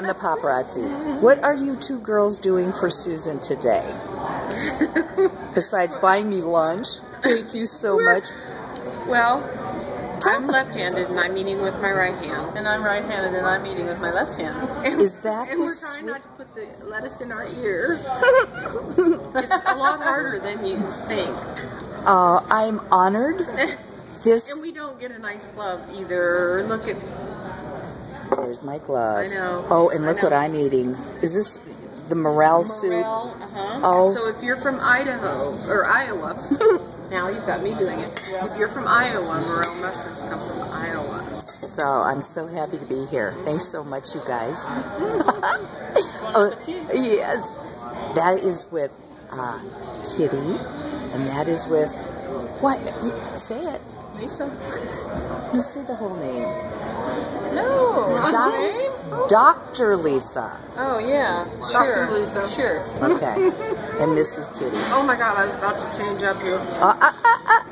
am the paparazzi. What are you two girls doing for Susan today? Besides buying me lunch. Thank you so We're- much. Well, I'm left-handed and I'm eating with my right hand. And I'm right-handed and I'm eating with my left hand. And, Is that And we're trying not to put the lettuce in our ear. it's a lot harder than you think. Uh, I'm honored. This, And we don't get a nice glove either. Look at there's my glove. I know. Oh, and look what. I'm eating. Is this the morale soup? morel. Uh-huh. Oh. So if you're from Idaho or Iowa, now you've got me doing it. If you're from Iowa, morel mushrooms come from Iowa. So I'm so happy to be here. Thanks so much, you guys. oh, yes. That is with uh, Kitty, and that is with what? Say it. Lisa? You say the whole name. No. Doc- name? Dr. Lisa. Oh, yeah. Dr. Sure. Lisa. Sure. Okay. and Mrs. Kitty. Oh my God, I was about to change up here. Uh, uh, uh,